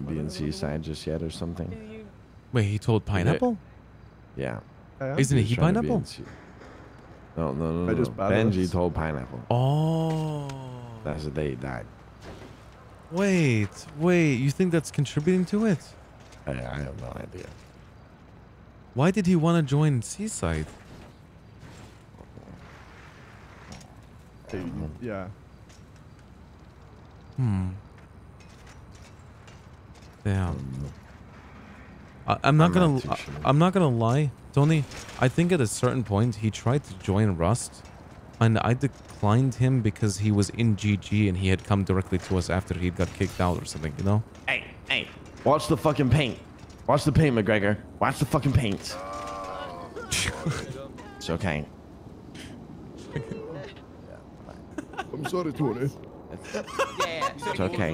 be in Seaside just yet or something. Wait, he told Pineapple? Yeah. Yeah. Isn't He's he trying to be Pineapple? in No, no, no, I no. just no. Benji us. told Pineapple. Oh. That's the day he died. Wait, wait. You think that's contributing to it? I, I have no idea. Why did he want to join Seaside? Hey, yeah. Hmm. Damn. I, I'm not I'm gonna. not I. I'm not gonna lie, Tony. I think at a certain point he tried to join Rust, and I declined him because he was in GG and he had come directly to us after he got kicked out or something. You know? Hey, hey, watch the fucking paint. Watch the paint, McGregor. Watch the fucking paint. it's okay. I'm sorry, Tony. It's okay.